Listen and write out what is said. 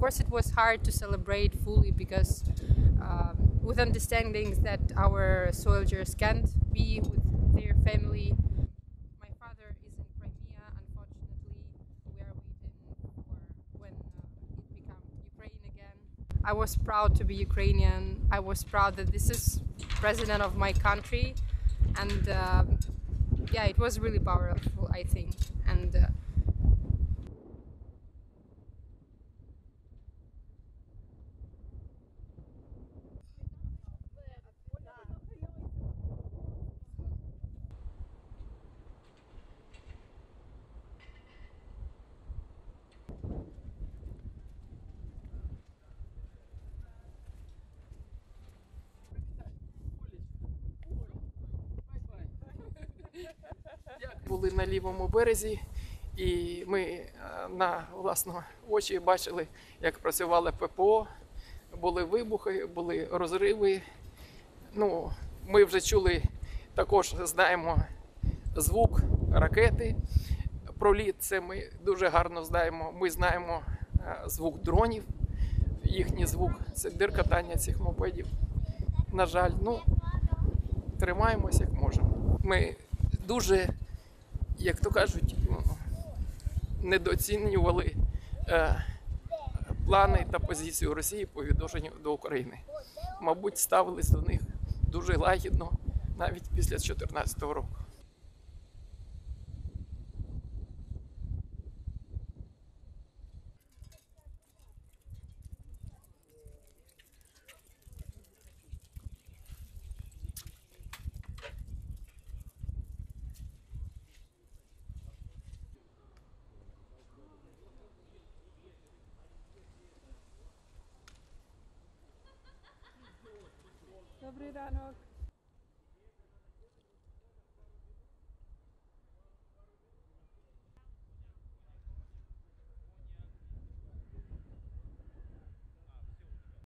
course, it was hard to celebrate fully because, um, with understandings that our soldiers can't be with their family. My father is in Crimea. Unfortunately, we are waiting for when uh, it becomes Ukraine again. I was proud to be Ukrainian. I was proud that this is president of my country, and um, yeah, it was really powerful. I think, були на лівому березі, і ми е, на власно очі бачили, як працювали ППО, були вибухи, були розриви. Ну, ми вже чули, також знаємо звук ракети. Проліт це ми дуже гарно знаємо. Ми знаємо е, звук дронів, їхній звук це диркатання цих мопедів. На жаль, ну тримаємось як можемо. Ми дуже як то кажуть, недооцінювали е, плани та позицію Росії по відношенню до України. Мабуть, ставились до них дуже лагідно навіть після 2014 року. Dobrý ránok.